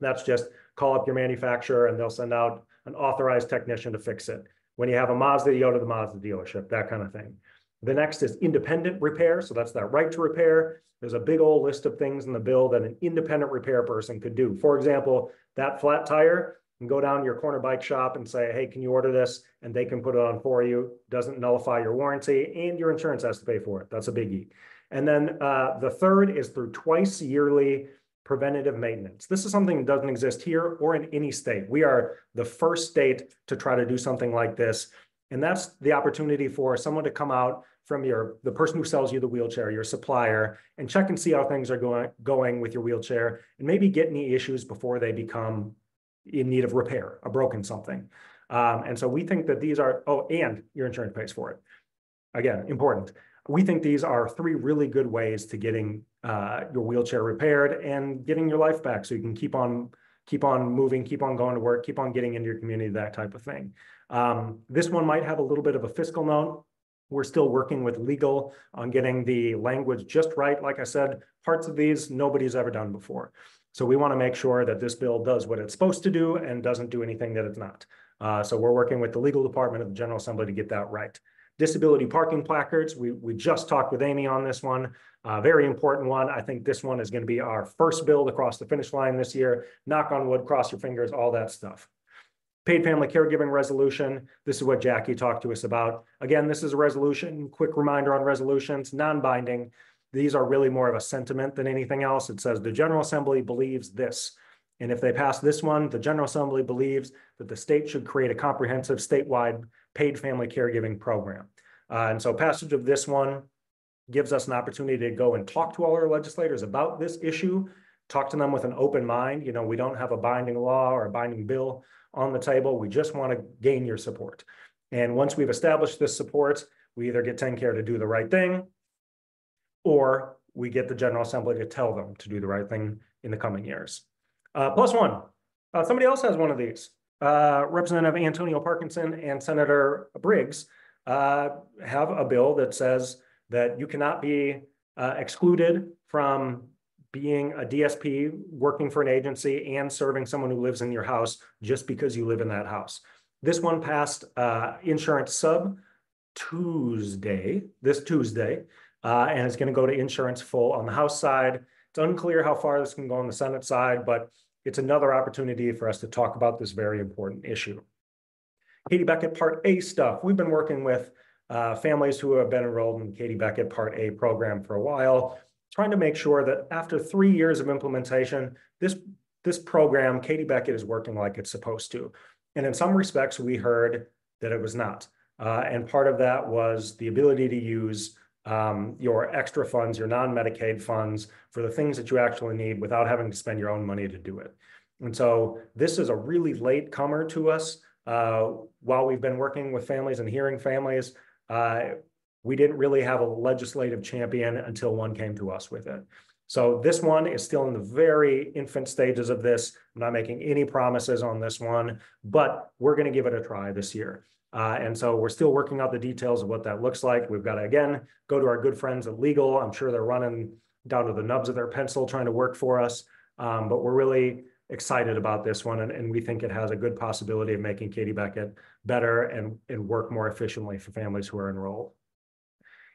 That's just call up your manufacturer and they'll send out an authorized technician to fix it. When you have a Mazda, you go to the Mazda dealership, that kind of thing. The next is independent repair. So that's that right to repair. There's a big old list of things in the bill that an independent repair person could do. For example, that flat tire, and go down to your corner bike shop and say, hey, can you order this? And they can put it on for you. Doesn't nullify your warranty and your insurance has to pay for it. That's a biggie. And then uh, the third is through twice yearly preventative maintenance. This is something that doesn't exist here or in any state. We are the first state to try to do something like this. And that's the opportunity for someone to come out from your the person who sells you the wheelchair, your supplier, and check and see how things are going going with your wheelchair and maybe get any issues before they become in need of repair, a broken something. Um, and so we think that these are, oh, and your insurance pays for it. Again, important. We think these are three really good ways to getting uh, your wheelchair repaired and getting your life back so you can keep on keep on moving, keep on going to work, keep on getting into your community, that type of thing. Um, this one might have a little bit of a fiscal note. We're still working with legal on getting the language just right. Like I said, parts of these nobody's ever done before. So we want to make sure that this bill does what it's supposed to do and doesn't do anything that it's not. Uh, so we're working with the legal department of the General Assembly to get that right. Disability parking placards, we, we just talked with Amy on this one. Uh, very important one. I think this one is going to be our first build across the finish line this year. Knock on wood, cross your fingers, all that stuff. Paid family caregiving resolution. This is what Jackie talked to us about. Again, this is a resolution. Quick reminder on resolutions, non-binding. These are really more of a sentiment than anything else. It says the General Assembly believes this. And if they pass this one, the General Assembly believes that the state should create a comprehensive statewide paid family caregiving program. Uh, and so passage of this one gives us an opportunity to go and talk to all our legislators about this issue, talk to them with an open mind. You know, we don't have a binding law or a binding bill on the table. We just want to gain your support. And once we've established this support, we either get TennCare to do the right thing or we get the General Assembly to tell them to do the right thing in the coming years. Uh, plus one, uh, somebody else has one of these. Uh, Representative Antonio Parkinson and Senator Briggs uh, have a bill that says that you cannot be uh, excluded from being a DSP, working for an agency, and serving someone who lives in your house just because you live in that house. This one passed uh, insurance sub Tuesday, this Tuesday uh, and it's going to go to insurance full on the House side. It's unclear how far this can go on the Senate side, but it's another opportunity for us to talk about this very important issue. Katie Beckett Part A stuff. We've been working with uh, families who have been enrolled in Katie Beckett Part A program for a while, trying to make sure that after three years of implementation, this, this program, Katie Beckett, is working like it's supposed to. And in some respects, we heard that it was not. Uh, and part of that was the ability to use um, your extra funds, your non-Medicaid funds for the things that you actually need without having to spend your own money to do it. And so this is a really late comer to us. Uh, while we've been working with families and hearing families, uh, we didn't really have a legislative champion until one came to us with it. So this one is still in the very infant stages of this. I'm not making any promises on this one, but we're going to give it a try this year. Uh, and so we're still working out the details of what that looks like. We've got to, again, go to our good friends at legal. I'm sure they're running down to the nubs of their pencil trying to work for us. Um, but we're really excited about this one. And, and we think it has a good possibility of making Katie Beckett better and, and work more efficiently for families who are enrolled.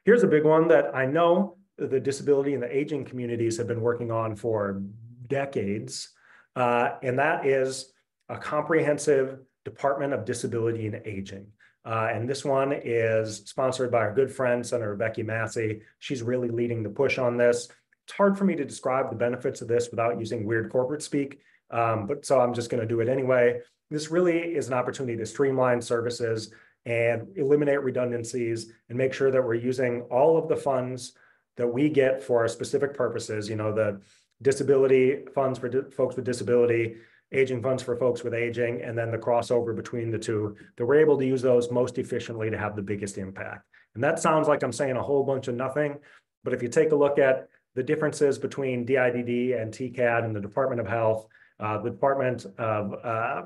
Here's a big one that I know the disability and the aging communities have been working on for decades. Uh, and that is a comprehensive Department of Disability and Aging. Uh, and this one is sponsored by our good friend, Senator Becky Massey. She's really leading the push on this. It's hard for me to describe the benefits of this without using weird corporate speak, um, but so I'm just going to do it anyway. This really is an opportunity to streamline services and eliminate redundancies and make sure that we're using all of the funds that we get for our specific purposes, you know, the disability funds for folks with disability, aging funds for folks with aging, and then the crossover between the two, that we're able to use those most efficiently to have the biggest impact. And that sounds like I'm saying a whole bunch of nothing, but if you take a look at the differences between DIDD and TCAD and the Department of Health, uh, the Department of uh,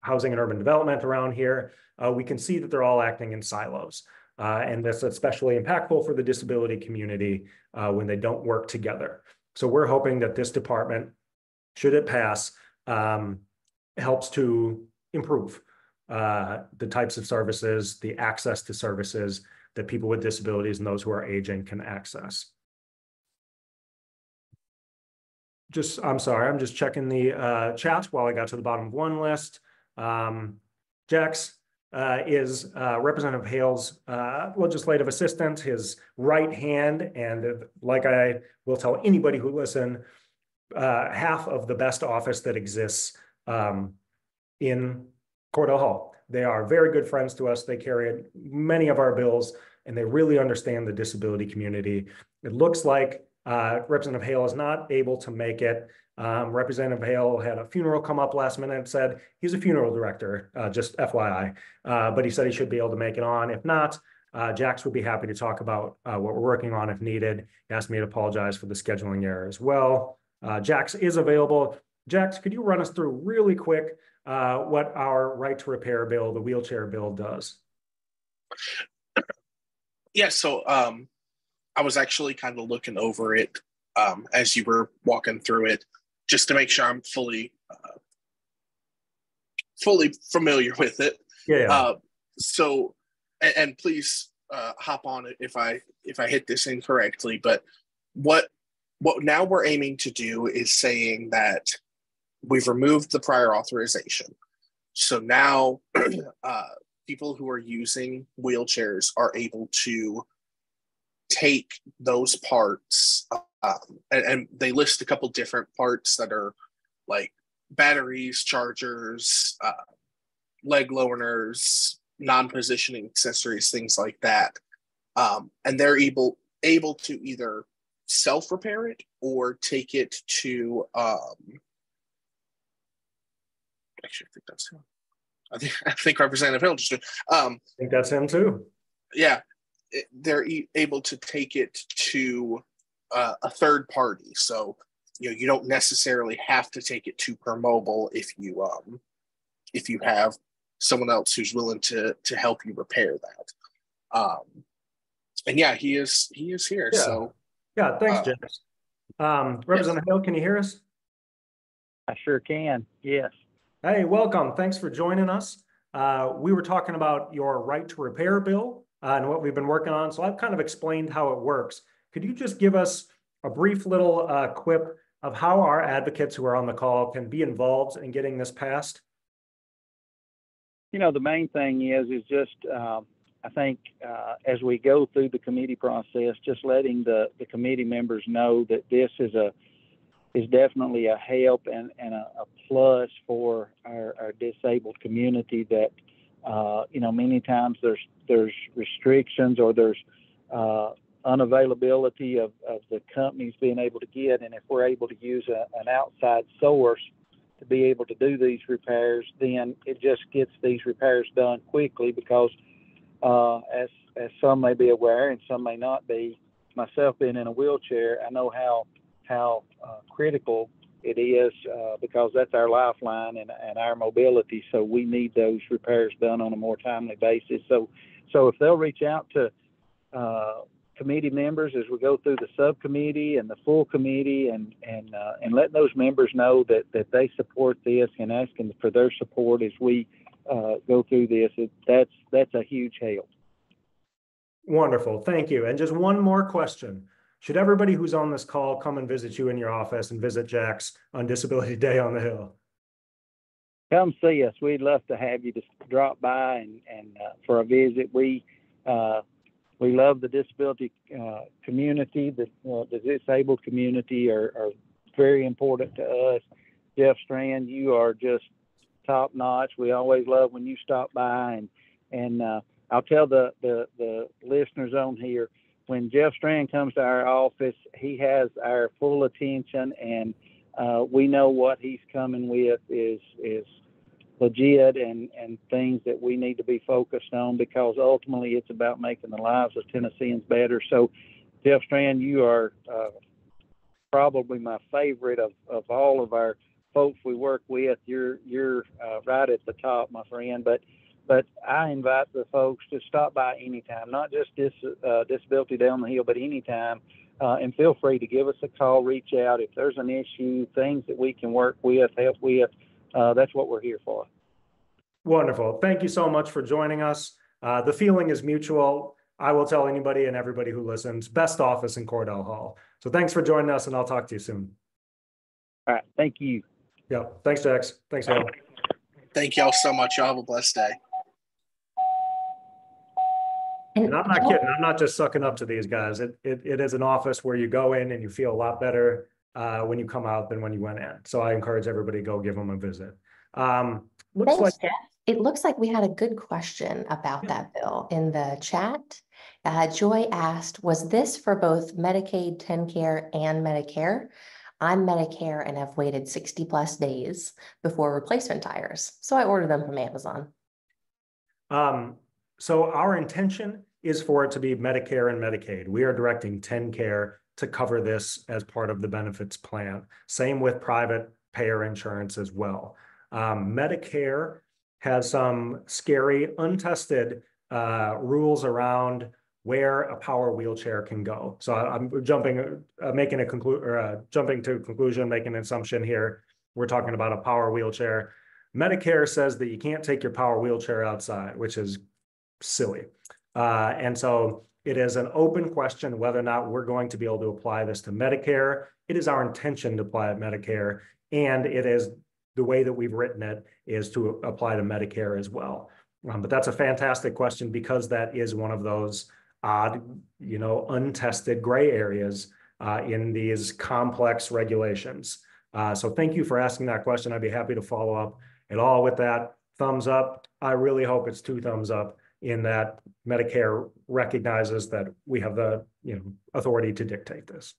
Housing and Urban Development around here, uh, we can see that they're all acting in silos. Uh, and that's especially impactful for the disability community uh, when they don't work together. So we're hoping that this department, should it pass, um, helps to improve uh, the types of services, the access to services that people with disabilities and those who are aging can access. Just, I'm sorry, I'm just checking the uh, chat while I got to the bottom of one list. Um, Jax uh, is uh, Representative Hale's uh, legislative assistant, his right hand, and like I will tell anybody who listen, uh, half of the best office that exists um, in Cordell Hull. They are very good friends to us. They carry many of our bills and they really understand the disability community. It looks like uh, Representative Hale is not able to make it. Um, Representative Hale had a funeral come up last minute and said he's a funeral director, uh, just FYI, uh, but he said he should be able to make it on. If not, uh, Jax would be happy to talk about uh, what we're working on if needed. He asked me to apologize for the scheduling error as well. Uh, Jax is available. Jax, could you run us through really quick what our right to repair bill, the wheelchair bill, does? Yeah, so um, I was actually kind of looking over it um, as you were walking through it, just to make sure I'm fully uh, fully familiar with it. Yeah. Uh, so, and, and please uh, hop on it if I if I hit this incorrectly. But what what now we're aiming to do is saying that we've removed the prior authorization. So now uh, people who are using wheelchairs are able to take those parts um, and, and, they list a couple different parts that are like batteries, chargers, uh, leg lowerers, non-positioning accessories, things like that. Um, and they're able able to either self repair it or take it to um actually I think that's him. I think I think Representative Hale just um I think that's him too. Yeah. It, they're e- able to take it to uh, a third party. So you know you don't necessarily have to take it to Permobil if you um if you have someone else who's willing to to help you repair that. Um and yeah, he is he is here. Yeah. So Yeah, thanks, Uh, Jax. Um, Representative Hale, can you hear us? I sure can. Yes. Hey, welcome. Thanks for joining us. Uh, we were talking about your right to repair bill uh, and what we've been working on. So I've kind of explained how it works. Could you just give us a brief little uh, quip of how our advocates who are on the call can be involved in getting this passed? You know, the main thing is, is just, um, I think, uh, as we go through the committee process, just letting the, the committee members know that this is a, is definitely a help and, and a, a plus for our, our disabled community that, uh, you know, many times there's, there's restrictions or there's, uh, unavailability of, of the companies being able to get. And if we're able to use a, an outside source to be able to do these repairs, then it just gets these repairs done quickly because, uh, as, as some may be aware and some may not be, myself being in a wheelchair, I know how, how uh, critical it is uh, because that's our lifeline and, and our mobility. So we need those repairs done on a more timely basis. So, so if they'll reach out to uh, committee members as we go through the subcommittee and the full committee and and uh, and letting those members know that that they support this and asking for their support as we uh, go through this it, that's that's a huge help Wonderful, thank you. And just one more question. Should everybody who's on this call come and visit you in your office and visit Jax on Disability Day on the Hill? come see us we'd love to have you to drop by and and uh, for a visit we uh, we love the disability uh, community. The, uh, the disabled community are, are, very important to us. Jeff Strand, you are just top notch. We always love when you stop by, and and uh, I'll tell the, the the listeners on here when Jeff Strand comes to our office, he has our full attention, and uh, we know what he's coming with is is legit and, and things that we need to be focused on because ultimately it's about making the lives of Tennesseans better. So, Jeff Strand, you are uh, probably my favorite of, of all of our folks we work with. You're you're uh, right at the top, my friend. But but I invite the folks to stop by anytime, not just this uh, disability down the hill, but anytime. Uh, and feel free to give us a call, reach out if there's an issue, things that we can work with, help with uh, that's what we're here for. Wonderful. Thank you so much for joining us. Uh, the feeling is mutual. I will tell anybody and everybody who listens, best office in Cordell Hull. So thanks for joining us and I'll talk to you soon. All right. Thank you. Yeah. Thanks, Jax. Thanks, Phil. Thank y'all so much. Y'all have a blessed day. And I'm not kidding. I'm not just sucking up to these guys. It, it, it is an office where you go in and you feel a lot better uh, when you come out than when you went in. So I encourage everybody to go give them a visit. Um, looks Thanks, like Jeff. It looks like we had a good question about that bill in the chat. Uh, Joy asked, was this for both Medicaid, TennCare, and Medicare? I'm Medicare and have waited sixty plus days before replacement tires, so I ordered them from Amazon. Um, so our intention is for it to be Medicare and Medicaid. We are directing TennCare to cover this as part of the benefits plan. Same with private payer insurance as well. Um, Medicare has some scary, untested uh, rules around where a power wheelchair can go. So I'm jumping, uh, making a conclusion, uh, jumping to a conclusion, making an assumption here. We're talking about a power wheelchair. Medicare says that you can't take your power wheelchair outside, which is silly. Uh, and so it is an open question whether or not we're going to be able to apply this to Medicare. It is our intention to apply it Medicare, and it is the way that we've written it is to apply to Medicare as well. Um, but that's a fantastic question because that is one of those odd, you know, untested gray areas uh, in these complex regulations. Uh, so thank you for asking that question. I'd be happy to follow up at all with that. Thumbs up. I really hope it's two thumbs up in that Medicare recognizes that we have the you know authority to dictate this.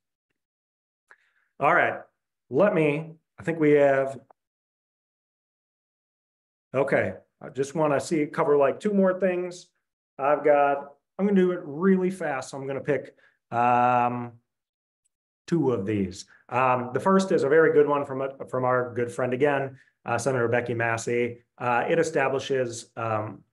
All right, let me, I think we have Okay, I just want to see cover like two more things. I've got, I'm going to do it really fast. So I'm going to pick um, two of these. Um, the first is a very good one from, from our good friend again, uh, Senator Becky Massey. Uh, it establishes um,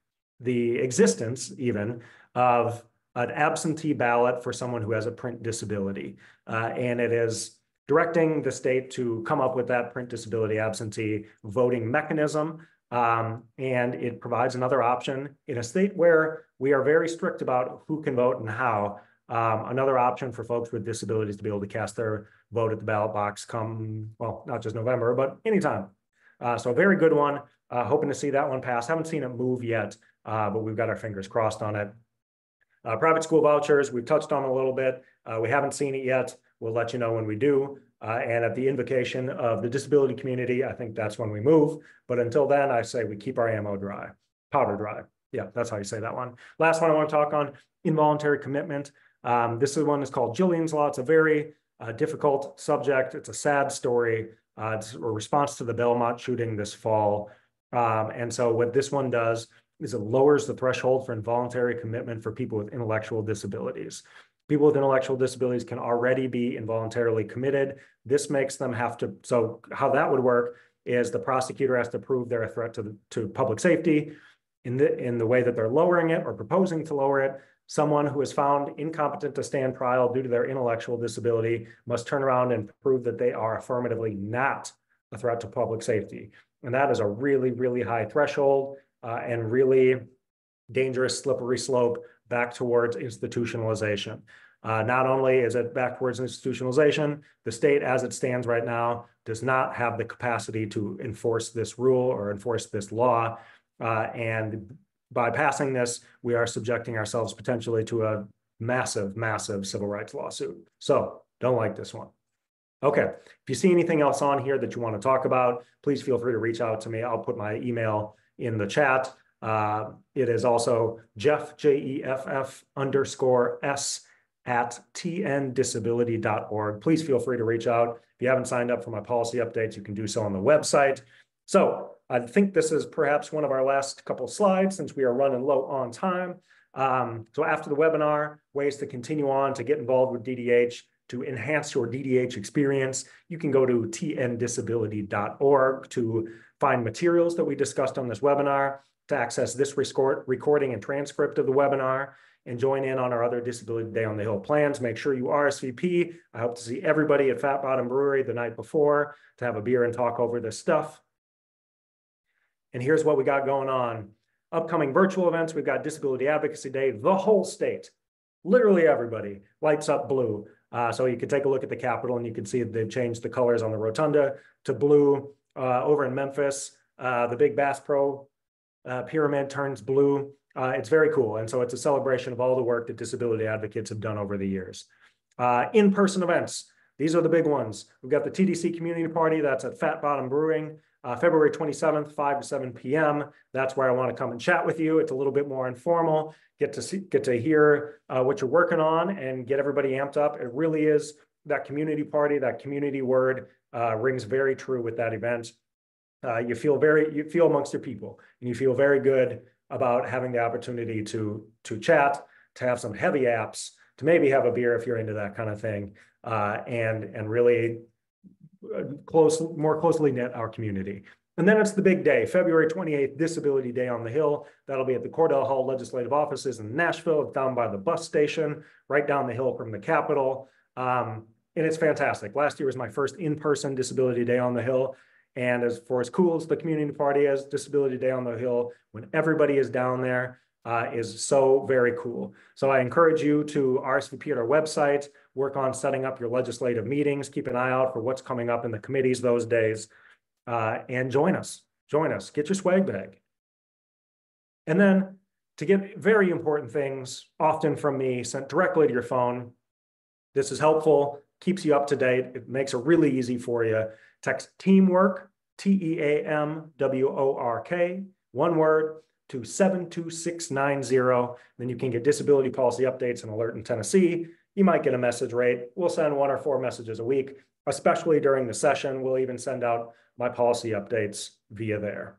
the existence even of an absentee ballot for someone who has a print disability. Uh, and it is directing the state to come up with that print disability absentee voting mechanism um, and it provides another option in a state where we are very strict about who can vote and how. Um, another option for folks with disabilities to be able to cast their vote at the ballot box come, well, not just November, but anytime. Uh, so a very good one. Uh, hoping to see that one pass. Haven't seen it move yet, uh, but we've got our fingers crossed on it. Uh, private school vouchers, we've touched on a little bit. Uh, we haven't seen it yet. We'll let you know when we do. Uh, and at the invocation of the disability community, I think that's when we move. But until then, I say we keep our ammo dry, powder dry. Yeah, that's how you say that one. Last one I want to talk on involuntary commitment. Um, this is one that's called Jillian's Law. It's a very uh, difficult subject. It's a sad story. Uh, it's a response to the Belmont shooting this fall. Um, and so what this one does is it lowers the threshold for involuntary commitment for people with intellectual disabilities. People with intellectual disabilities can already be involuntarily committed. This makes them have to, so how that would work is the prosecutor has to prove they're a threat to, the, to public safety in the, in the way that they're lowering it or proposing to lower it. Someone who is found incompetent to stand trial due to their intellectual disability must turn around and prove that they are affirmatively not a threat to public safety. And that is a really, really high threshold uh, and really dangerous slippery slope back towards institutionalization. Uh, not only is it back towards institutionalization, the state as it stands right now does not have the capacity to enforce this rule or enforce this law. Uh, and by passing this, we are subjecting ourselves potentially to a massive, massive civil rights lawsuit. So don't like this one. Okay, if you see anything else on here that you want to talk about, please feel free to reach out to me. I'll put my email in the chat. Uh, it is also Jeff, J-E-F-F underscore S at tndisability.org. Please feel free to reach out. If you haven't signed up for my policy updates, you can do so on the website. So I think this is perhaps one of our last couple slides since we are running low on time. Um, so after the webinar, ways to continue on to get involved with DDH, to enhance your DDH experience, you can go to tndisability.org to find materials that we discussed on this webinar, to access this recording and transcript of the webinar, and join in on our other Disability Day on the Hill plans. Make sure you RSVP. I hope to see everybody at Fat Bottom Brewery the night before to have a beer and talk over this stuff. And here's what we got going on. Upcoming virtual events, we've got Disability Advocacy Day, the whole state, literally everybody lights up blue. Uh, so you can take a look at the Capitol and you can see they've changed the colors on the rotunda to blue. Uh, over in Memphis, uh, the big Bass Pro uh, pyramid turns blue. Uh, it's very cool. And so it's a celebration of all the work that disability advocates have done over the years. Uh, in-person events, these are the big ones. We've got the TDC Community Party, that's at Fat Bottom Brewing. Uh, February 27th, 5 to 7 p.m. That's where I want to come and chat with you. It's a little bit more informal. Get to see, get to hear what you're working on and get everybody amped up. It really is that community party, that community word uh, rings very true with that event. Uh, you feel very, you feel amongst your people, and you feel very good about having the opportunity to to chat, to have some heavy apps, to maybe have a beer if you're into that kind of thing, uh, and and really close, more closely knit our community. And then it's the big day, February 28th, Disability Day on the Hill. That'll be at the Cordell Hull Legislative Offices in Nashville, down by the bus station, right down the hill from the Capitol. Um, and it's fantastic. Last year was my first in-person Disability Day on the Hill. And as for as cool as the community party is, Disability Day on the Hill, when everybody is down there, uh, is so very cool. So I encourage you to RSVP at our website, work on setting up your legislative meetings, keep an eye out for what's coming up in the committees those days, uh, and join us. Join us. Get your swag bag. And then to get very important things, often from me, sent directly to your phone. This is helpful, keeps you up to date. It makes it really easy for you. Text teamwork, T E A M W O R K, one word, to 72690. Then you can get disability policy updates and alert in Tennessee. You might get a message rate. We'll send one or four messages a week, especially during the session. We'll even send out my policy updates via there.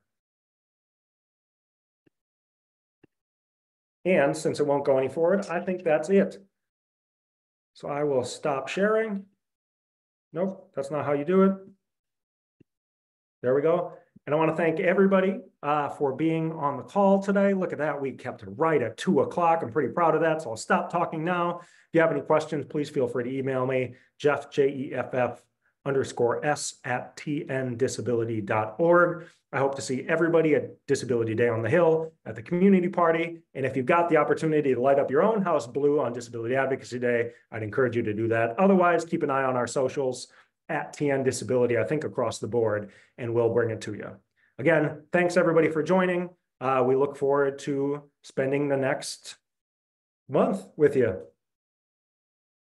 And since it won't go any forward, I think that's it. So I will stop sharing. Nope, that's not how you do it. There we go. And I want to thank everybody uh, for being on the call today. Look at that. We kept it right at two o'clock. I'm pretty proud of that. So I'll stop talking now. If you have any questions, please feel free to email me, Jeff, J-E-F-F, underscore S at tndisability.org. I hope to see everybody at Disability Day on the Hill at the community party. And if you've got the opportunity to light up your own house blue on Disability Advocacy Day, I'd encourage you to do that. Otherwise, keep an eye on our socials at TN Disability, I think across the board, and we'll bring it to you. Again, thanks everybody for joining. Uh, we look forward to spending the next month with you.